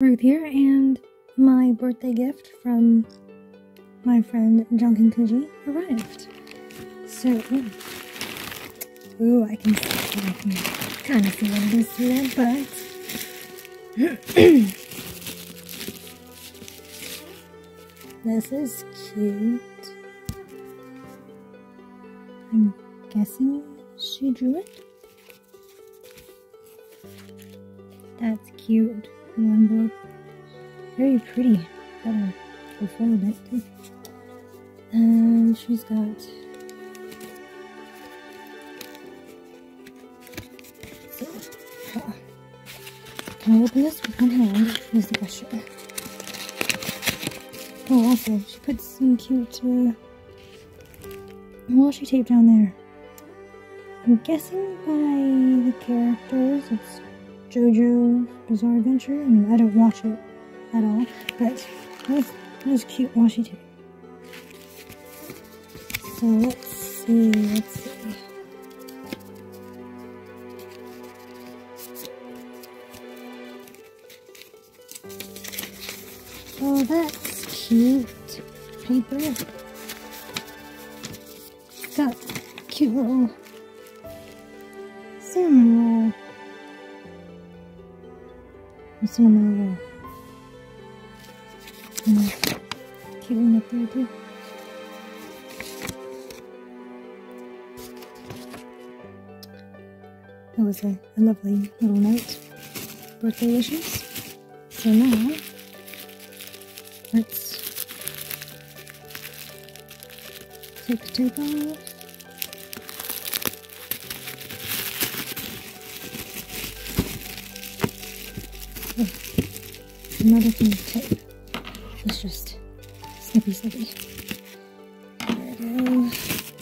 Ruth here, and my birthday gift from my friend Janken Kuji arrived. So, ooh, ooh I can kind of see what it is through but this is cute. I'm guessing she drew it. That's cute. Very pretty. Gotta go full of it too. And she's got can I open this with one hand? Is the question. Oh, also, she put some cute uh, washi tape down there. I'm guessing by the characters, it's JoJo's Bizarre Adventure, and I don't watch it at all, but that's, that's cute washi tape. So let's see, let's see. Oh, that's cute. Paper. Got cute little A cinnamon roll. And cute one up there too. That was a, a lovely little note. Birthday wishes. So now, let's take the tape off. Another thing of tape. Let's just snippy snippy. There goes.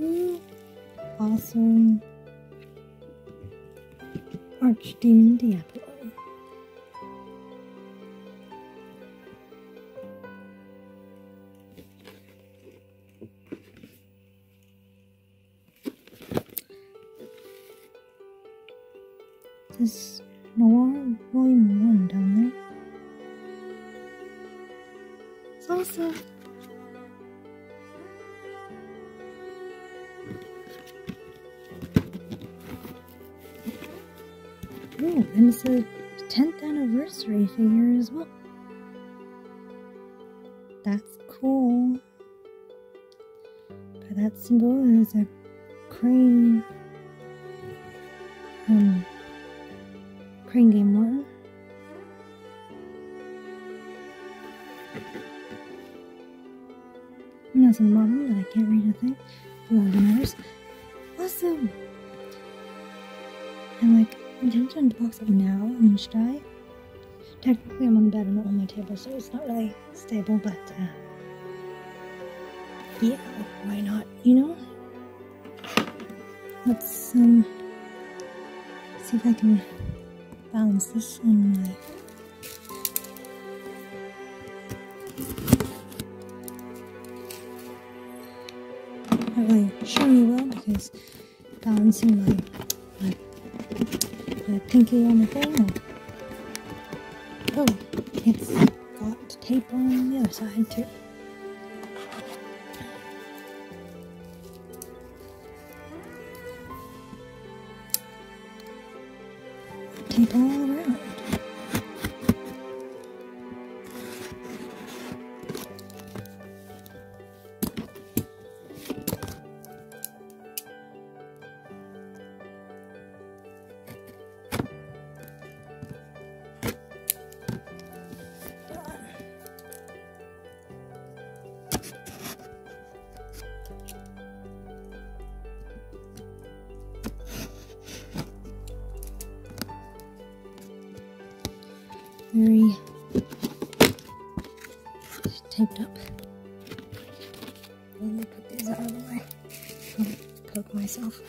Ooh, awesome. Archdemon Diablo. This Noir Volume 1 down there. It's awesome. Oh, and it's a 10th anniversary figure as well. That's cool. But that symbol is a crane. Um, crane game one. And that's a modern that I can't read a thing. Well, that matters. Awesome! I'm like, I'm tempted to unbox it now. I mean, should I? Technically, I'm on the bed and not on my table, so it's not really stable, but, uh, yeah, why not, you know? Let's, um, see if I can this on my not really show you well because balancing my, my, my pinky on the thing. Oh, it's got tape on the other side too. Very taped up. Let me put these out of the way. I'll poke myself.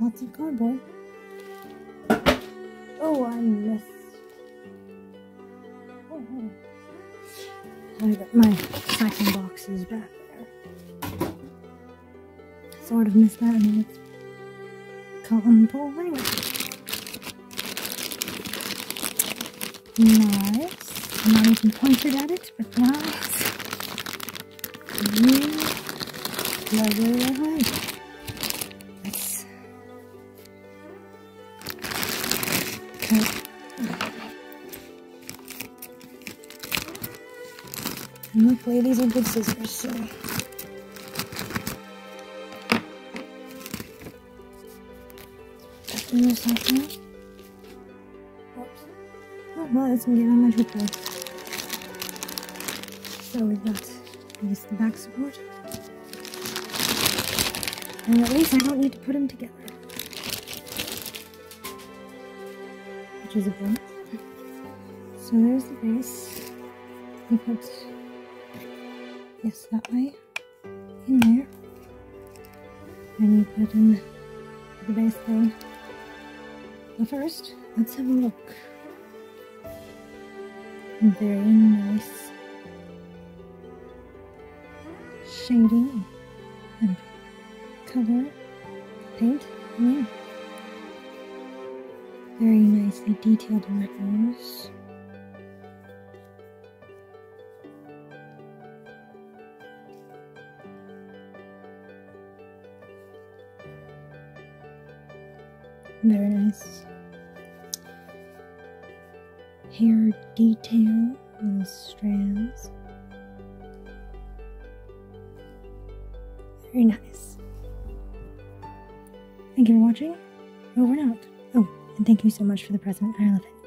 lots of cardboard. Oh, I missed. Oh, oh. I got my second boxes back there. Sort of missed that and it's cotton ball ring. Nice. I'm not even pointed at it, but nice. Really lovely. And luckily these are good scissors, so in out now. Oops. Oh well, that's gonna get on my tripod. So we've got, I guess, the back support. And at least I don't need to put them together. Bonus. So there's the base. We put, yes, that way, in there. And you put in the base thing. But first, let's have a look. Very nice shading and color paint. Yeah. Very nicely detailed ripples. Very nice hair detail, on the strands. Very nice. Thank you for watching. Over and out. Oh, and thank you so much for the present. I love it.